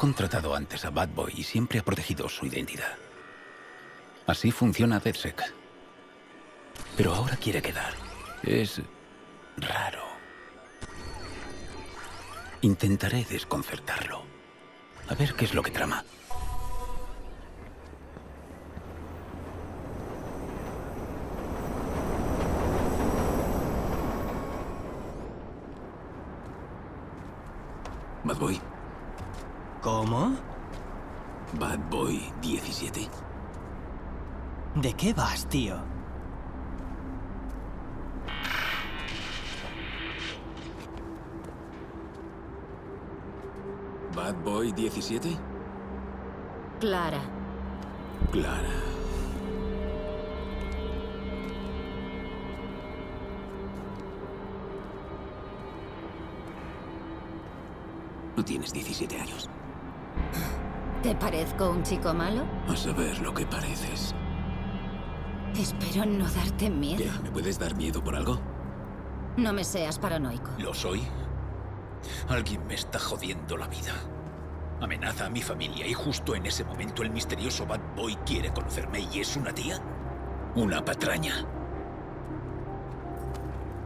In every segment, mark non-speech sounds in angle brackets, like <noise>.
Contratado antes a Bad Boy y siempre ha protegido su identidad. Así funciona DedSec. Pero ahora quiere quedar. Es raro. Intentaré desconcertarlo. A ver qué es lo que trama. Bad Boy. ¿Cómo? Bad Boy 17. ¿De qué vas, tío? Bad Boy 17. Clara. Clara. No tienes 17 años. ¿Te parezco un chico malo? A saber lo que pareces. Espero no darte miedo. ¿Qué? ¿Me puedes dar miedo por algo? No me seas paranoico. ¿Lo soy? Alguien me está jodiendo la vida. Amenaza a mi familia y justo en ese momento el misterioso Bad Boy quiere conocerme y es una tía. Una patraña.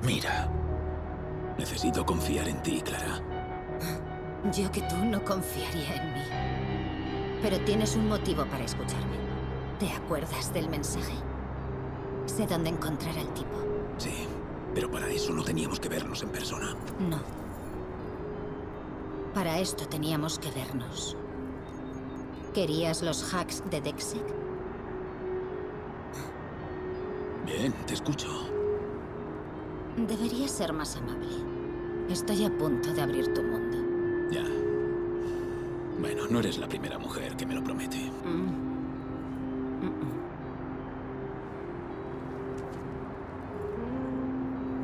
Mira. Necesito confiar en ti, Clara. Yo que tú no confiaría en mí. Pero tienes un motivo para escucharme. ¿Te acuerdas del mensaje? Sé dónde encontrar al tipo. Sí, pero para eso no teníamos que vernos en persona. No. Para esto teníamos que vernos. ¿Querías los hacks de Dexec? Bien, te escucho. Deberías ser más amable. Estoy a punto de abrir tu mundo. Ya. Bueno, no eres la primera mujer que me lo promete. Mm.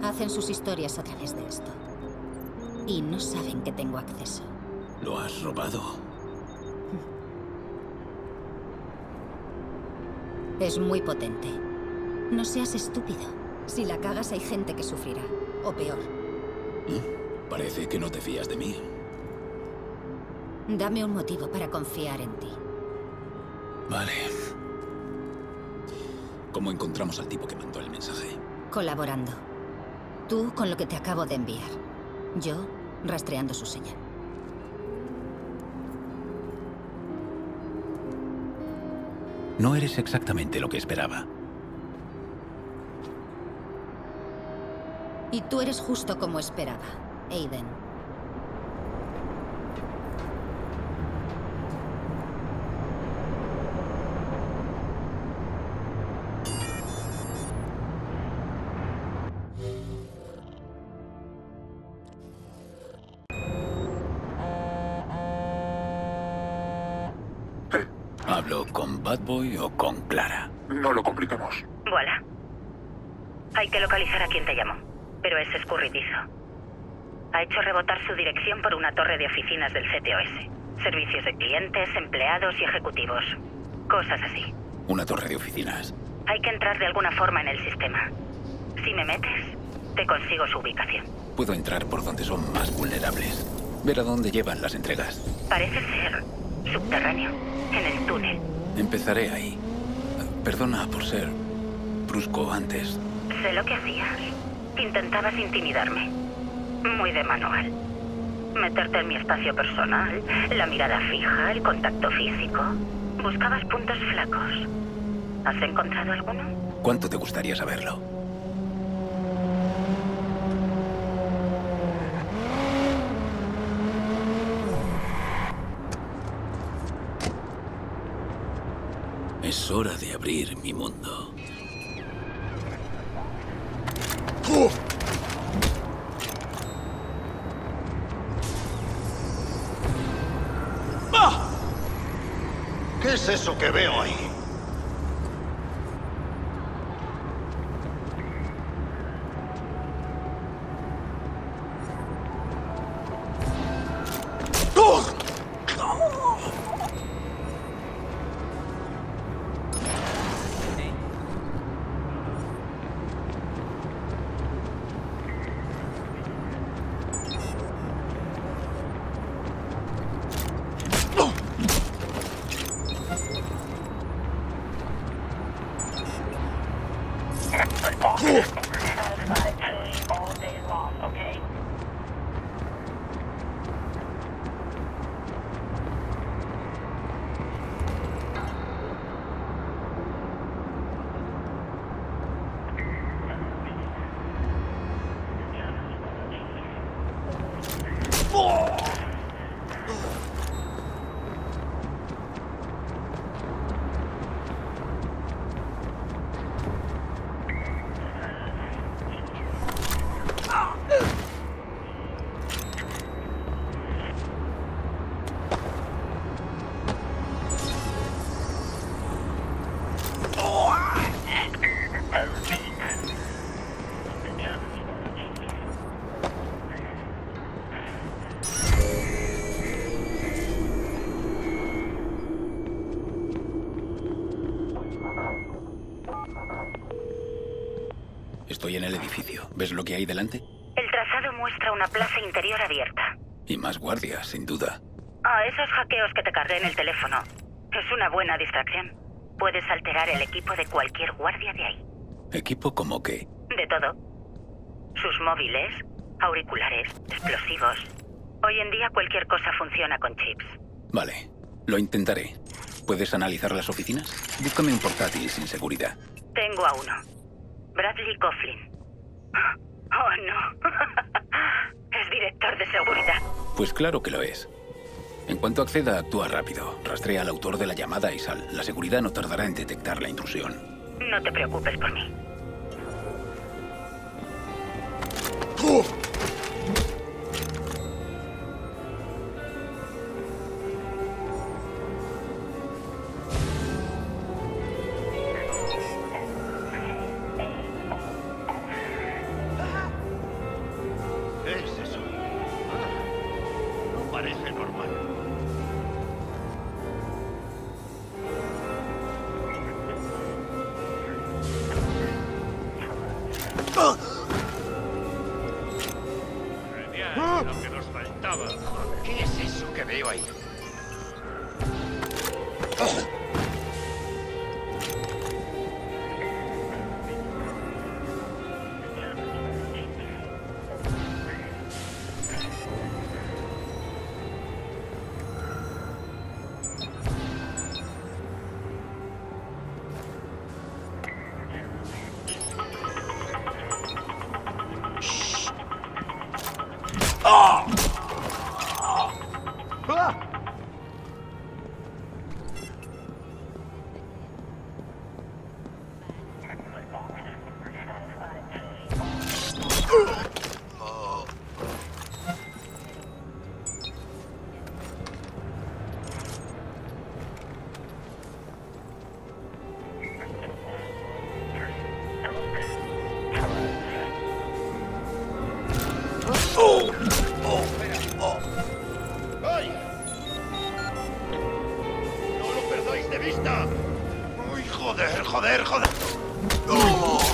Hacen sus historias a través de esto. Y no saben que tengo acceso. ¿Lo has robado? Es muy potente. No seas estúpido. Si la cagas hay gente que sufrirá. O peor. ¿Mm? Parece que no te fías de mí. Dame un motivo para confiar en ti. Vale. ¿Cómo encontramos al tipo que mandó el mensaje? Colaborando. Tú con lo que te acabo de enviar. Yo rastreando su señal. No eres exactamente lo que esperaba. Y tú eres justo como esperaba, Aiden. ¿Hablo con Bad Boy o con Clara? No lo complicamos. Voilà. Hay que localizar a quien te llamó, pero es escurridizo. Ha hecho rebotar su dirección por una torre de oficinas del CTOS. Servicios de clientes, empleados y ejecutivos. Cosas así. Una torre de oficinas. Hay que entrar de alguna forma en el sistema. Si me metes, te consigo su ubicación. Puedo entrar por donde son más vulnerables. Ver a dónde llevan las entregas. Parece ser subterráneo, en el túnel. Empezaré ahí. Perdona por ser brusco antes. Sé lo que hacías. Intentabas intimidarme. Muy de manual. Meterte en mi espacio personal, la mirada fija, el contacto físico. Buscabas puntos flacos. ¿Has encontrado alguno? ¿Cuánto te gustaría saberlo? Es hora de abrir mi mundo. ¿Qué es eso que veo ahí? こ。Que hay delante? El trazado muestra una plaza interior abierta. Y más guardias, sin duda. Ah, esos hackeos que te cargué en el teléfono. Es una buena distracción. Puedes alterar el equipo de cualquier guardia de ahí. ¿Equipo como qué? De todo. Sus móviles, auriculares, explosivos. Hoy en día cualquier cosa funciona con chips. Vale, lo intentaré. ¿Puedes analizar las oficinas? Búscame un portátil sin seguridad. Tengo a uno. Bradley Coughlin. Oh, no. <laughs> es director de seguridad. Pues claro que lo es. En cuanto acceda, actúa rápido. Rastrea al autor de la llamada y sal. La seguridad no tardará en detectar la intrusión. No te preocupes por mí. ¿Qué Genial, lo que nos faltaba. ¿Qué es eso que veo ahí? De vista! ¡Uy, joder, joder, joder! ¡Oh!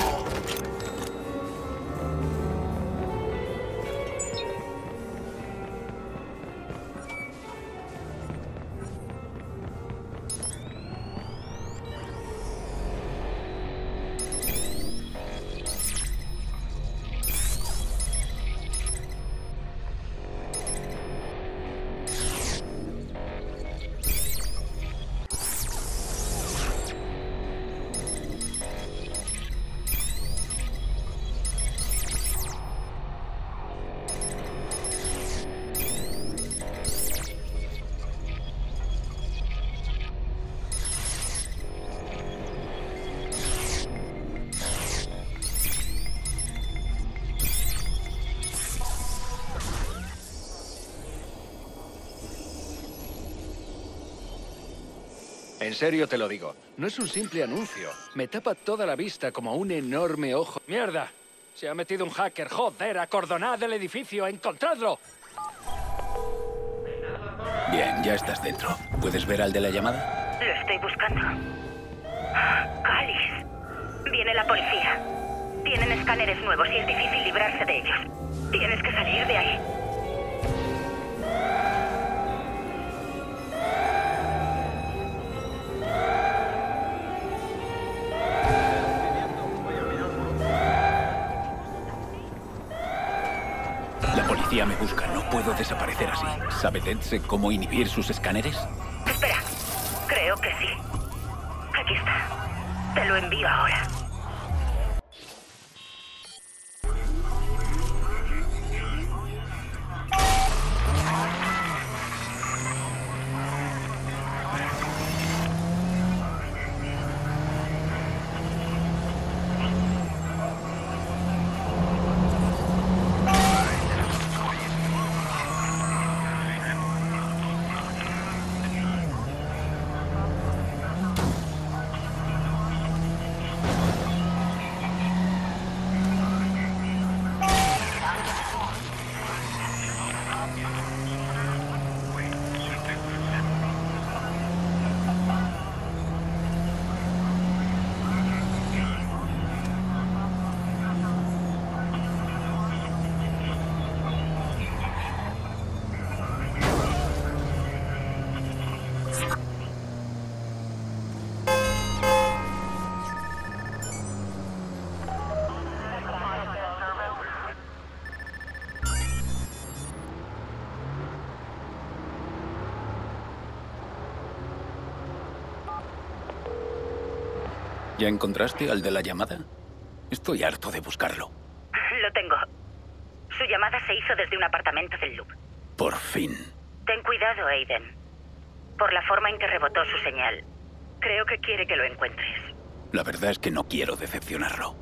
En serio te lo digo, no es un simple anuncio. Me tapa toda la vista como un enorme ojo. ¡Mierda! Se ha metido un hacker. ¡Joder! ¡Acordonad el edificio! ¡Encontradlo! Bien, ya estás dentro. ¿Puedes ver al de la llamada? Lo estoy buscando. Calis. Viene la policía. Tienen escáneres nuevos y es difícil librarse de ellos. Tienes que salir de ahí. Policía me busca. No puedo desaparecer así. ¿Sabe cómo inhibir sus escáneres? Espera. Creo que sí. Aquí está. Te lo envío ahora. ¿Ya encontraste al de la llamada? Estoy harto de buscarlo. Lo tengo. Su llamada se hizo desde un apartamento del Loop. Por fin. Ten cuidado, Aiden. Por la forma en que rebotó su señal. Creo que quiere que lo encuentres. La verdad es que no quiero decepcionarlo.